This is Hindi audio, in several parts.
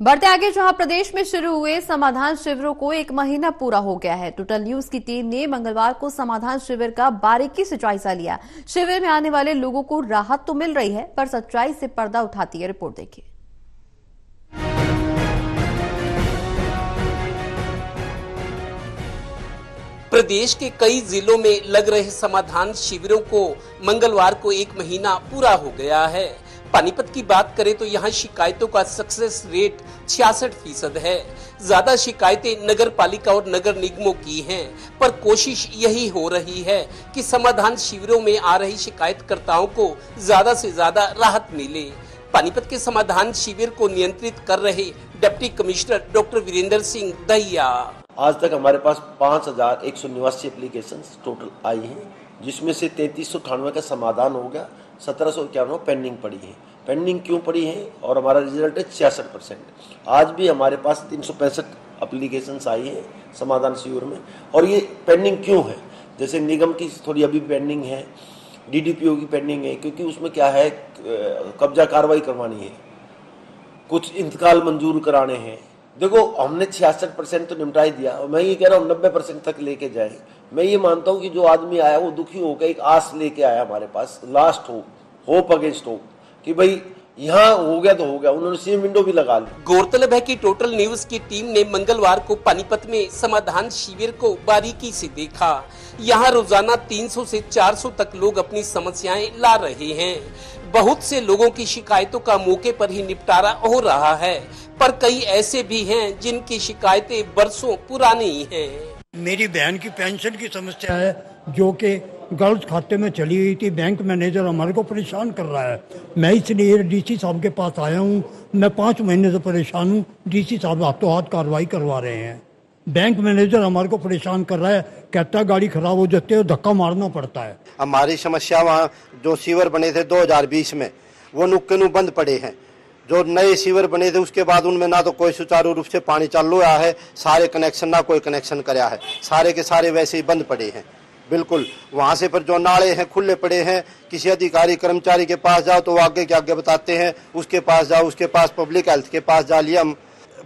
बढ़ते आगे, जहाँ प्रदेश में शुरू हुए समाधान शिविरों को एक महीना पूरा हो गया है। टोटल न्यूज़ की टीम ने मंगलवार को समाधान शिविर का बारीकी से जायजा लिया। शिविर में आने वाले लोगों को राहत तो मिल रही है, पर सच्चाई से पर्दा उठाती है रिपोर्ट, देखिए। प्रदेश के कई जिलों में लग रहे समाधान शिविरों को मंगलवार को एक महीना पूरा हो गया है। पानीपत की बात करें तो यहाँ शिकायतों का सक्सेस रेट छियासठ फ़ीसद है। ज़्यादा शिकायतें नगर पालिका और नगर निगमों की हैं, पर कोशिश यही हो रही है कि समाधान शिविरों में आ रही शिकायतकर्ताओं को ज़्यादा से ज़्यादा राहत मिले। पानीपत के समाधान शिविर को नियंत्रित कर रहे deputy commissioner doctor Virendra Singh Dahiya. आज तक हमारे पास पाँच हज़ार एक सौ निवासी टोटल आई हैं जिसमें से तैतीस सौ अठानवे का समाधान हो गया सत्रह सौ इक्यावन पेंडिंग पड़ी है। पेंडिंग क्यों पड़ी है? और हमारा रिज़ल्ट है छियासठ परसेंट आज भी हमारे पास तीन सौ पैंसठ अप्लीकेशन आई है समाधान शिविर में। और ये पेंडिंग क्यों है? जैसे निगम की थोड़ी अभी पेंडिंग है डीडीपीओ की पेंडिंग है, क्योंकि उसमें क्या है कब्जा कार्रवाई करवानी है। कुछ इंतकाल मंजूर कराने हैं। देखो, हमने छियासठ परसेंट तो निपटा ही दिया, और मैं ये कह रहा हूँ, नब्बे परसेंट तक लेके जाए। मैं ये मानता हूँ कि जो आदमी आया, वो दुखी होकर एक आस लेके आया हमारे पास last hope hope against hope कि भाई यहाँ हो गया तो हो गया उन्होंने सेम विंडो भी लगा ली। गौरतलब है कि टोटल न्यूज़ की टीम ने मंगलवार को पानीपत में समाधान शिविर को बारीकी से देखा। यहाँ रोज़ाना 300 से 400 तक लोग अपनी समस्याएँ ला रहे हैं। बहुत से लोगों की शिकायतों का मौके पर ही निपटारा हो रहा है पर कई ऐसे भी हैं जिनकी शिकायतें बरसों पुरानी हैं। मेरी बहन की पेंशन की समस्या है जो कि गलत खाते में चली गई थी। बैंक मैनेजर हमारे को परेशान कर रहा है। मैं इसलिए डीसी साहब के पास आया हूँ। मैं पाँच महीने से परेशान हूँ। डीसी साहब हाथों हाथ कार्रवाई करवा रहे हैं। बैंक मैनेजर हमारे को परेशान कर रहा है। कहता है, गाड़ी खराब हो जाती है धक्का मारना पड़ता है। हमारी समस्या वहाँ जो सीवर बने थे 2020 में, वो नुक्के नु बंद पड़े हैं। जो नए सीवर बने थे, उसके बाद उनमें ना तो कोई सुचारू रूप से पानी चालू रहा है, सारे कनेक्शन, ना कोई कनेक्शन कराया है। सारे के सारे वैसे ही बंद पड़े हैं। बिल्कुल। वहाँ से पर जो नाले हैं, खुले पड़े हैं, किसी अधिकारी, कर्मचारी के पास जाओ तो वो आगे के आगे बताते हैं, उसके पास जाओ, उसके पास पब्लिक हेल्थ के पास जा लिया हम।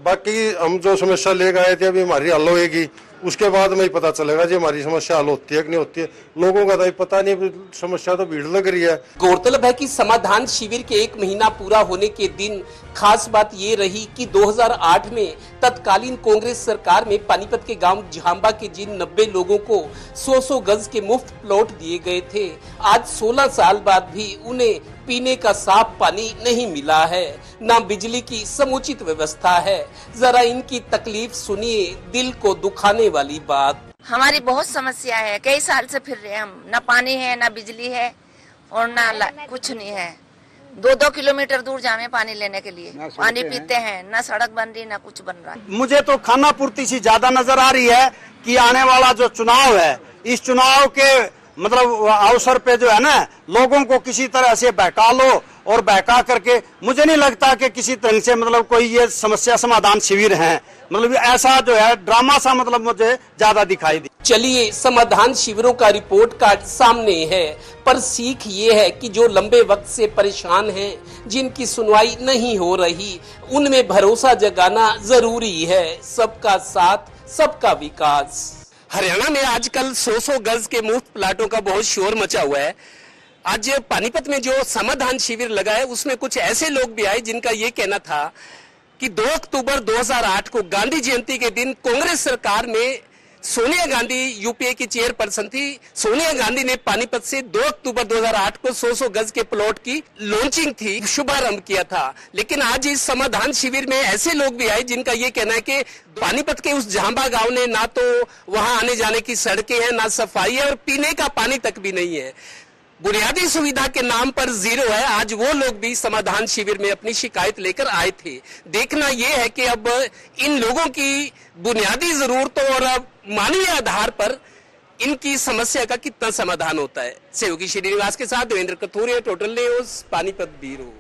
बाकी हम जो समस्या ले गए थे, अभी हमारी हल होएगी। उसके बाद में ही पता चलेगा जी हमारी समस्या हल होती है कि नहीं होती है। लोगों का तो पता नहीं समस्या तो भीड़ लग रही है। गौरतलब है कि समाधान शिविर के एक महीना पूरा होने के दिन खास बात ये रही कि 2008 में तत्कालीन कांग्रेस सरकार में पानीपत के गाँव झांबा के जिन 90 लोगों को 100 सौ गज के मुफ़्त प्लॉट दिए गए थे, आज 16 साल बाद भी उन्हें पीने का साफ़ पानी नहीं मिला है न बिजली की समुचित व्यवस्था है। जरा इनकी तकलीफ़ सुनिए दिल को दुखाने वाली बात। हमारी बहुत समस्या है। कई साल से फिर रहे हम। न पानी है न बिजली है और न कुछ नहीं है। दो दो किलोमीटर दूर जामे पानी लेने के लिए। पानी पीते हैं न सड़क बन रही न कुछ बन रहा है। मुझे तो खाना पूर्ति सी ज़्यादा नज़र आ रही है कि आने वाला जो चुनाव है इस चुनाव के मतलब अवसर पे जो है ना, लोगों को किसी तरह से बहका लो और बहका करके, मुझे नहीं लगता कि किसी तरह से मतलब कोई ये समस्या समाधान शिविर है। मतलब ऐसा जो है, ड्रामा सा मतलब मुझे ज़्यादा दिखाई दी चलिए, समाधान शिविरों का रिपोर्ट कार्ड सामने है, पर सीख ये है कि जो लंबे वक्त से परेशान हैं, जिनकी सुनवाई नहीं हो रही, उनमें भरोसा जगाना ज़रूरी है। सबका साथ, सबका विकास। हरियाणा में आजकल 100-100 गज के मुफ़्त प्लाटों का बहुत शोर मचा हुआ है। आज पानीपत में जो समाधान शिविर लगा है, उसमें कुछ ऐसे लोग भी आए जिनका ये कहना था कि 2 अक्टूबर 2008 को गांधी जयंती के दिन कांग्रेस सरकार में सोनिया गांधी यूपीए की चेयरपर्सन थी। सोनिया गांधी ने पानीपत से 2 अक्टूबर 2008 को 100-100 गज के प्लॉट की लॉन्चिंग थी, शुभारंभ किया था। लेकिन आज इस समाधान शिविर में ऐसे लोग भी आए जिनका ये कहना है कि पानीपत के उस झांबा गाँव ने ना तो वहाँ आने जाने की सड़कें हैं, ना सफ़ाई है और पीने का पानी तक भी नहीं है। बुनियादी सुविधा के नाम पर ज़ीरो है। आज वो लोग भी समाधान शिविर में अपनी शिकायत लेकर आए थे। देखना यह है कि अब इन लोगों की बुनियादी जरूरतों और अब मानवीय आधार पर इनकी समस्या का कितना समाधान होता है। सहयोगी श्रीनिवास के साथ Devendra Kathoria total news Panipat bureau.